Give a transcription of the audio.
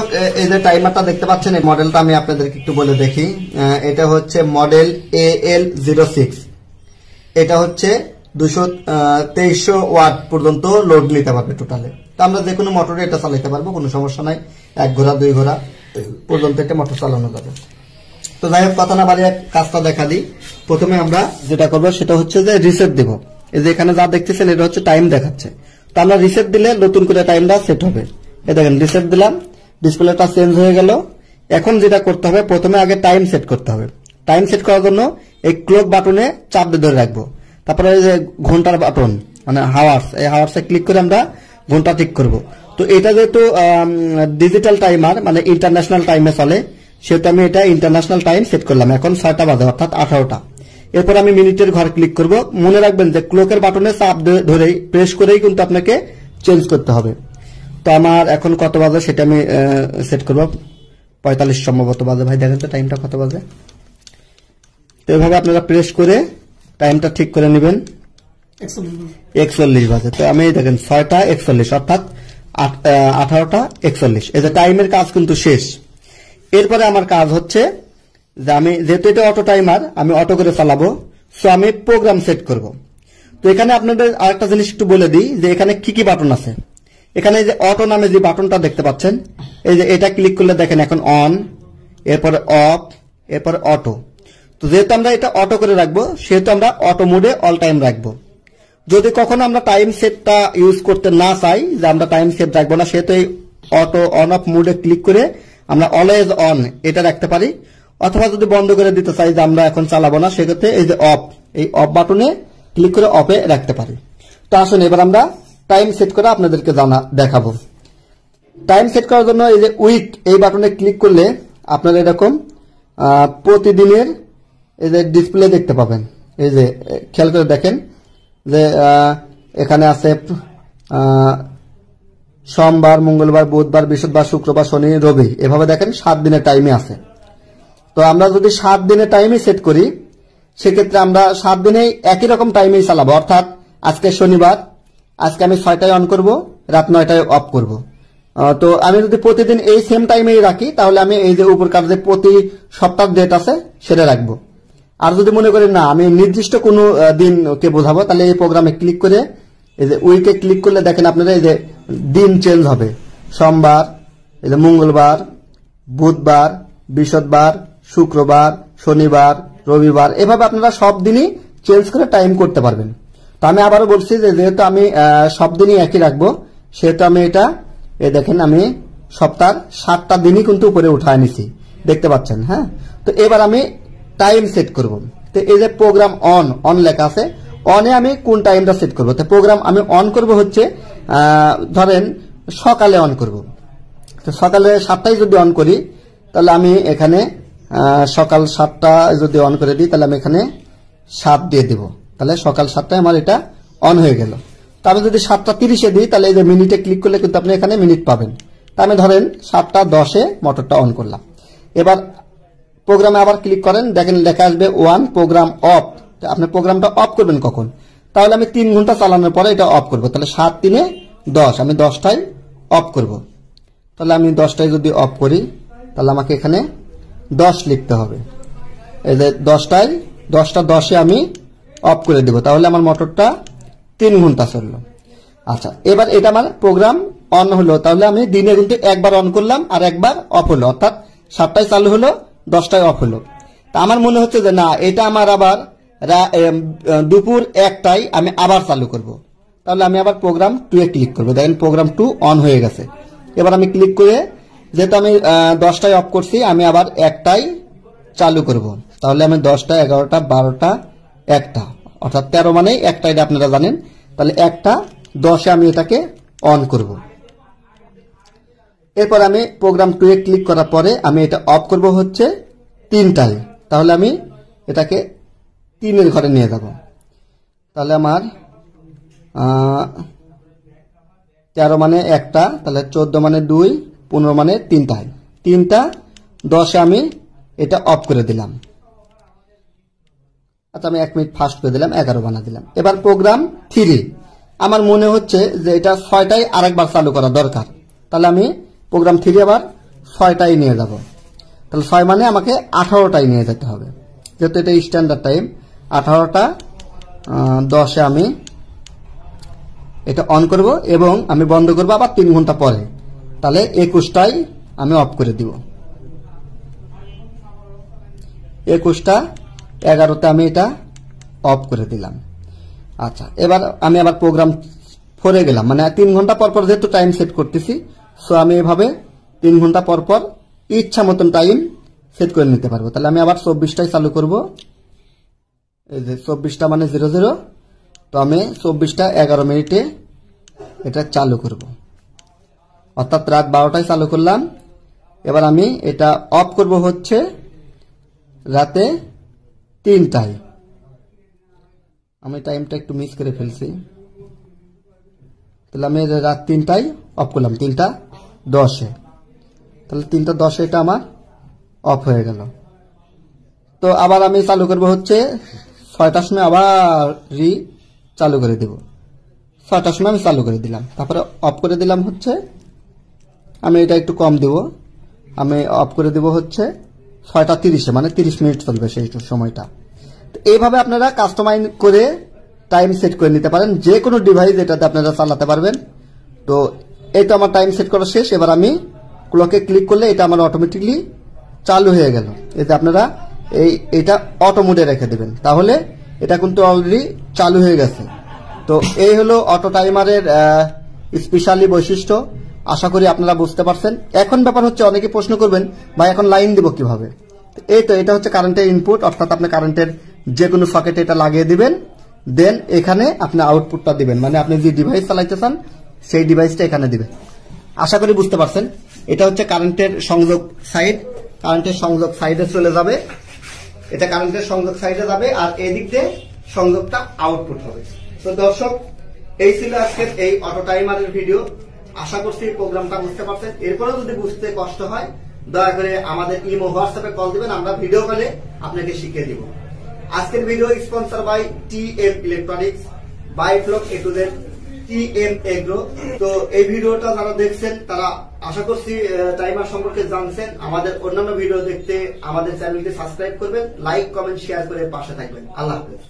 এ- এই যে টাইমারটা দেখতে পাচ্ছেন, এই মডেলটা আমি আপনাদেরকে একটু বলে দেখি। এটা হচ্ছে model A L zero six এটা হচ্ছে দুশো তেইশশো ওয়াট পর্যন্ত লোড নিতে পারবে টোটালে তো আমরা যে কোনো মোটরে এটা চালাতে পারব, কোনো সমস্যা নাই। এক ঘোড়া, দুই ঘোড়া পর্যন্ত একটা মোটর চালানো যাবে। তো যাই হোক, কথা না বাড়িয়ে কাজটা দেখা দিই। প্রথমে আমরা যেটা করব, সেটা হচ্ছে যে রিসেট দেব। এই যে এখানে যা দেখতেছেন, এটা হচ্ছে টাইম দেখাচ্ছে। তো আমরা রিসেট দিলে নতুন করে টাইমটা সেট হবে। এই দেখেন রিসেট দিলাম। ডিসপ্লেটা চেঞ্জ হয়ে গেল। এখন যেটা করতে হবে, প্রথমে আগে টাইম সেট করতে হবে। টাইম সেট করার জন্য এই ক্লক বাটনে চাপ দিয়ে ধরে রাখব। তারপরে যে ঘণ্টার বাটন মানে হাওয়ার্স এই হাওয়ার্সে ক্লিক করে আমরা ঘণ্টা ঠিক করব। তো এটা যেহেতু ডিজিটাল টাইমার মানে ইন্টারন্যাশনাল টাইমে চলে, সেহেতু আমি এটা ইন্টারন্যাশনাল টাইম সেট করলাম। এখন ছয়টা বাজে, অর্থাৎ আঠারোটা। এরপর আমি মিনিটের ঘর ক্লিক করব। মনে রাখবেন যে ক্লকের বাটনে চাপ ধরে- ধরেই প্রেস করেই কিন্তু আপনাকে চেঞ্জ করতে হবে। তো আমার এখন কত বাজে সেটা আমি সেট করব। পঁয়তাল্লিশ সম্ভবত বাজে। ভাই, দেখেন তো টাইমটা কত বাজে? তো এভাবে আপনারা প্রেস করে টাইমটা ঠিক করে নেবেন। একচল্লিশ বাজে। তো আমি দেখেন ছয়টা একচল্লিশ, অর্থাৎ আঠারোটা একচল্লিশ। এই যে টাইমের কাজ কিন্তু শেষ। এরপরে আমার কাজ হচ্ছে যে আমি, যেহেতু এটা অটো টাইমার আমি অটো করে চালাবো। সো আমি প্রোগ্রাম সেট করব। তো এখানে আপনাদের আরেকটা জিনিস একটু বলে দিই যে এখানে কি কি বাটন আছে? এখানে যে অটো নামে যে বাটনটা দেখতে পাচ্ছেন, এই যে এটা ক্লিক করলে দেখেন এখন অন এরপরে অফ এরপরে অটো তো যেহেতু আমরা এটা অটো করে রাখব, সেহেতু আমরা অটো মোডে অল টাইম রাখব। যদি কখনো আমরা টাইম সেটটা ইউজ করতে না চাই, যে আমরা টাইম সেট রাখব না, সেহেতু এই অটো অন অফ মোডে ক্লিক করে আমরা অলওয়েজ অন এটা রাখতে পারি। অথবা যদি বন্ধ করে দিতে চাই, যে আমরা এখন চালাবো না, সেক্ষেত্রে এই যে অফ এই অফ বাটনে ক্লিক করে অফে রাখতে পারি। তো আসুন এবার আমরা টাইম সেট করে আপনাদেরকে জানা দেখাবো। টাইম সেট করার জন্য এই যে উইক এই বাটনে ক্লিক করলে আপনারা এরকম প্রতিদিনের এই যে ডিসপ্লে দেখতে পাবেন। এই যে খেয়াল করে দেখেন যে এখানে আছে সোমবার, মঙ্গলবার, বুধবার, বৃহস্পতিবার, শুক্রবার, শনি, রবি, এভাবে দেখেন সাত দিনের টাইমে আছে। তো আমরা যদি সাত দিনের টাইমে সেট করি, সেক্ষেত্রে আমরা সাত দিনেই একই রকম টাইমেই চালাবো। অর্থাৎ আজকে শনিবার আজকে আমি ছয়টায় অন করব, রাত নয়টায় অফ করব। তো আমি যদি প্রতিদিন এই সেম টাইমেই রাখি, তাহলে আমি এই যে উপরকার যে প্রতি সপ্তাহ ডেট আছে, সেটা রাখব। আর যদি মনে করি না, আমি নির্দিষ্ট কোনো দিনকে বোঝাবো, তাহলে এই প্রোগ্রামে ক্লিক করে, এই যে উইকে ক্লিক করলে দেখেন আপনারা এই যে দিন চেঞ্জ হবে। সোমবার, এই যে মঙ্গলবার, বুধবার, বৃহস্পতিবার, শুক্রবার, শনিবার, রবিবার, এভাবে আপনারা সব দিনই চেঞ্জ করে টাইম করতে পারবেন। আমি আবারও বলছি যে যেহেতু আমি সব দিনই একই রাখব, সেহেতু আমি এটা, এ দেখেন আমি সপ্তাহ সাতটা দিনই কিন্তু উপরে উঠায় নিছি। দেখতে পাচ্ছেন হ্যাঁ? তো এবার আমি টাইম সেট করব। তো এই যে প্রোগ্রাম অন অন লেখা আছে অনে আমি কোন টাইমটা সেট করব? তো প্রোগ্রাম আমি অন করব হচ্ছে ধরেন সকালে অন করব। তো সকালে সাতটায় যদি অন করি, তাহলে আমি এখানে সকাল সাতটা যদি অন করে দিই, তাহলে আমি এখানে সাত দিয়ে দিব। তাহলে সকাল সাতটায় আমার এটা অন হয়ে গেল। তো আমি যদি সাতটা তিরিশে দিই, তাহলে এই যে মিনিটে ক্লিক করলে কিন্তু আপনি এখানে মিনিট পাবেন। তা আমি ধরেন সাতটা দশে মোটরটা অন করলাম। এবার প্রোগ্রামে আবার ক্লিক করেন, দেখেন লেখা আসবে ওয়ান প্রোগ্রাম অফ আপনি প্রোগ্রামটা অফ করবেন কখন? তাহলে আমি তিন ঘণ্টা চালানোর পরে এটা অফ করব। তাহলে সাত তিনে দশ, আমি দশটায় অফ করব। তাহলে আমি দশটায় যদি অফ করি, তাহলে আমাকে এখানে দশ লিখতে হবে। এই যে দশটায়, দশটা দশে আমি অফ করে দেব। তাহলে আমার মোটরটা তিন ঘণ্টা চলল। আচ্ছা এবার এটা আমার প্রোগ্রাম অন হলো। তাহলে আমি দিনে কিন্তু একবার অন করলাম আর একবার অফ হলো। অর্থাৎ সাতটায় চালু হলো, দশটায় অফ হলো। তা আমার মনে হচ্ছে যে না, এটা আমার আবার দুপুর একটাই আমি আবার চালু করব। তাহলে আমি আবার প্রোগ্রাম টু এ ক্লিক করব। দেখেন প্রোগ্রাম টু অন হয়ে গেছে। এবার আমি ক্লিক করে যেহেতু আমি দশটায় অফ করছি, আমি আবার একটাই চালু করব। তাহলে আমি দশটা, এগারোটা, বারোটা, একটা। অর্থাৎ তেরো মানে একটা এটা আপনারা জানেন। তাহলে একটা, দশে আমি এটাকে অন করব। এরপর আমি প্রোগ্রাম টু এ ক্লিক করার পরে আমি এটা অফ করব হচ্ছে তিনটায়। তাহলে আমি এটাকে তিনের ঘরে নিয়ে যাব। তাহলে আমার তেরো মানে একটা, তাহলে চোদ্দ মানে দুই, পনেরো মানে তিনটায়। তিনটা, দশে আমি এটা অফ করে দিলাম। আচ্ছা আমি এক মিনিট ফাস্ট করে দিলাম, এগারো বানা দিলাম। এবার প্রোগ্রাম থ্রি আমার মনে হচ্ছে যে এটা ছয়টায় আরেকবার চালু করা দরকার। তাহলে আমি প্রোগ্রাম থ্রি আবার ছয়টাই নিয়ে যাব। তাহলে ছয় মানে আমাকে আঠারোটাই নিয়ে যেতে হবে। যেহেতু এটা স্ট্যান্ডার্ড টাইম আঠারোটা দশে আমি এটা অন করব এবং আমি বন্ধ করব আবার তিন ঘণ্টা পরে। তাহলে একুশটাই আমি অফ করে দিব। একুশটা এগারোতে আমি এটা অফ করে দিলাম। আচ্ছা এবার আমি আবার প্রোগ্রাম ফোরে গেলাম। মানে তিন ঘণ্টা পর পর যেহেতু টাইম সেট করতেছি সো আমি এভাবে তিন ঘণ্টা পর পর ইচ্ছা মতন টাইম সেট করে নিতে পারব। তাহলে আমি আবার চব্বিশটাই চালু করব। এই যে চব্বিশটা মানে জিরো জিরো তো আমি চব্বিশটা এগারো মিনিটে এটা চালু করব। অর্থাৎ রাত বারোটায় চালু করলাম। এবার আমি এটা অফ করব হচ্ছে রাতে তিনটায়। আমি টাইমটা একটু মিস করে ফেলছি। তাহলে আমি রাত তিনটায় অফ করলাম, তিনটা দশে। তাহলে তিনটা দশে এটা আমার অফ হয়ে গেল। তো আবার আমি চালু করব হচ্ছে ছয়টার সময় আবার রি চালু করে দেব। ছয়টার সময় আমি চালু করে দিলাম। তারপরে অফ করে দিলাম হচ্ছে, আমি এটা একটু কম দেব। আমি অফ করে দেব হচ্ছে ছয়টা তিরিশে মানে তিরিশ মিনিট চলবে সেই সময়টা। তো এইভাবে আপনারা কাস্টমাইজ করে টাইম সেট করে নিতে পারেন। যে কোনো ডিভাইস এটাতে আপনারা চালাতে পারবেন। তো এই তো আমার টাইম সেট করা শেষ। এবার আমি ক্লকে ক্লিক করলে এটা আমার অটোমেটিকলি চালু হয়ে গেল। এতে আপনারা এই, এটা অটো মোডে রেখে দেবেন। তাহলে এটা কিন্তু অলরেডি চালু হয়ে গেছে। তো এই হলো অটো টাইমারের স্পেশালি বৈশিষ্ট্য। আশা করি আপনারা বুঝতে পারছেন। এখন ব্যাপার হচ্ছে অনেকে প্রশ্ন করবেন, ভাই, এখন লাইন দিব কীভাবে? এই তো, এটা হচ্ছে কারেন্টের ইনপুট অর্থাৎ আপনি কারেন্টের যে কোনো সকেটে এটা লাগিয়ে দিবেন দেন এখানে আপনি আউটপুটটা দিবেন। মানে আপনি যে ডিভাইস চালাইতে চান সেই ডিভাইসটা এখানে দিবেন। আশা করি বুঝতে পারছেন। এটা হচ্ছে কারেন্টের সংযোগ সাইড কারেন্টের সংযোগ সাইডে চলে যাবে। এটা কারেন্টের সংযোগ সাইডে যাবে, আর এদিক দিয়ে সংযোগটা আউটপুট হবে। তো দর্শক, এই ছিল আজকের এই অটো টাইমারের ভিডিও আশা করছি প্রোগ্রামটা বুঝতে পারছেন। এরপরেও যদি বুঝতে কষ্ট হয়, দয়া করে আমাদের ইমো, হোয়াটসঅ্যাপে কল দিবেন, আমরা ভিডিও কলে আপনাকে শিখিয়ে দিব। আজকের video sponsor by T M electronics, by Flock A two M agro. তো এই ভিডিওটা যারা দেখছেন, তারা আশা করছি টাইমার সম্পর্কে জানছেন। আমাদের অন্যান্য ভিডিও দেখতে আমাদের চ্যানেলকে সাবস্ক্রাইব করবেন, লাইক, কমেন্ট, শেয়ার করে পাশে থাকবেন। আল্লাহ হাফেজ।